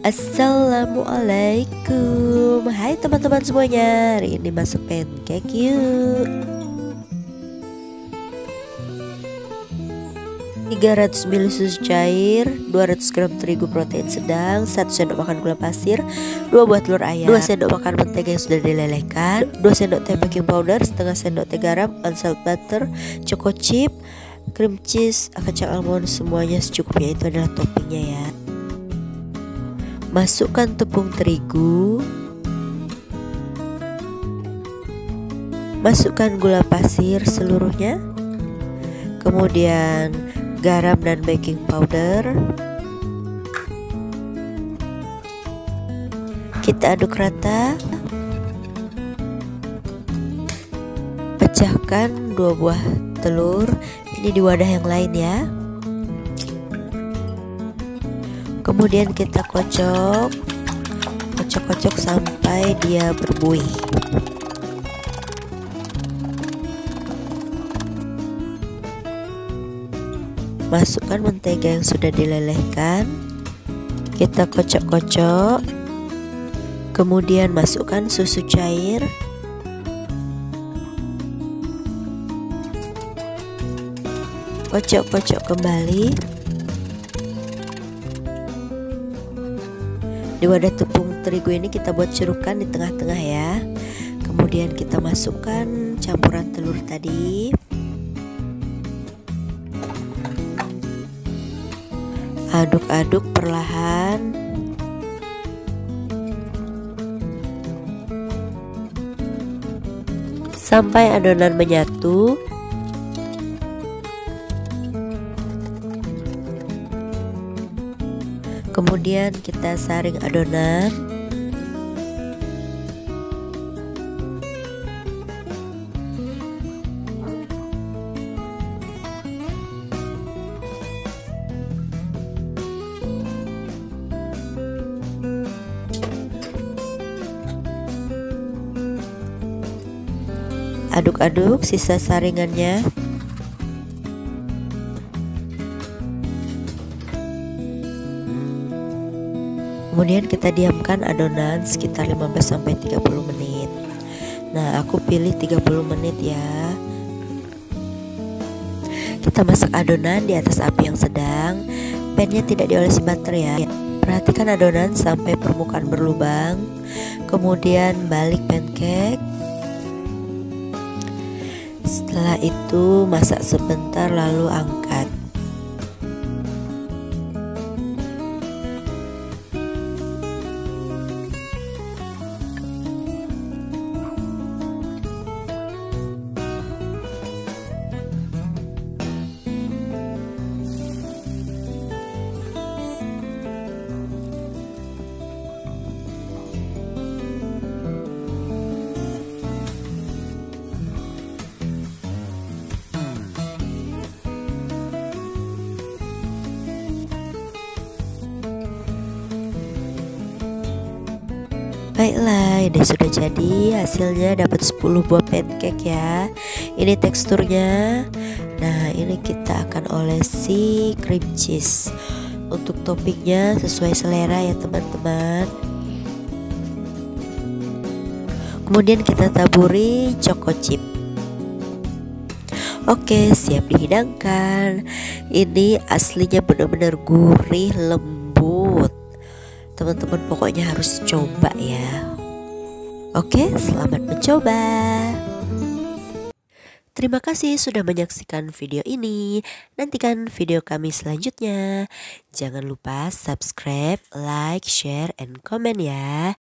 Assalamualaikum. Hai teman-teman semuanya. Hari ini masuk pancake yuk. 300 ml susu cair 200 gram terigu protein sedang 1 sendok makan gula pasir 2 buah telur ayam. 2 sendok makan mentega yang sudah dilelehkan 2 sendok teh baking powder setengah sendok teh garam unsalt butter choco chip cream cheese kacang almond semuanya secukupnya. Itu adalah toppingnya ya Masukkan tepung terigu. Masukkan gula pasir seluruhnya. Kemudian garam dan baking powder. Kita aduk rata. Pecahkan dua buah telur. Ini di wadah yang lain ya kemudian kita kocok kocok-kocok sampai dia berbuih. Masukkan mentega yang sudah dilelehkan. Kita kocok-kocok. Kemudian masukkan susu cair. Kocok-kocok kembali Di wadah tepung terigu ini kita buat cerukan di tengah-tengah ya. Kemudian kita masukkan campuran telur tadi. Aduk-aduk perlahan. Sampai adonan menyatu. Kemudian kita saring adonan. Aduk-aduk sisa saringannya Kemudian kita diamkan adonan sekitar 15-30 menit. Nah aku pilih 30 menit ya. Kita masak adonan di atas api yang sedang. Pannya tidak diolesi butter ya. Perhatikan adonan sampai permukaan berlubang. Kemudian balik pancake. Setelah itu masak sebentar lalu angkat Baiklah, ini sudah jadi hasilnya dapat 10 buah pancake ya. Ini teksturnya. Nah, ini kita akan olesi cream cheese. Untuk toppingnya sesuai selera ya teman-teman. Kemudian kita taburi choco chip. Oke, siap dihidangkan. Ini aslinya benar-benar gurih, lembut teman-teman pokoknya harus coba ya oke selamat mencoba Terima kasih sudah menyaksikan video ini. Nantikan video kami selanjutnya. Jangan lupa subscribe, like, share, and comment ya.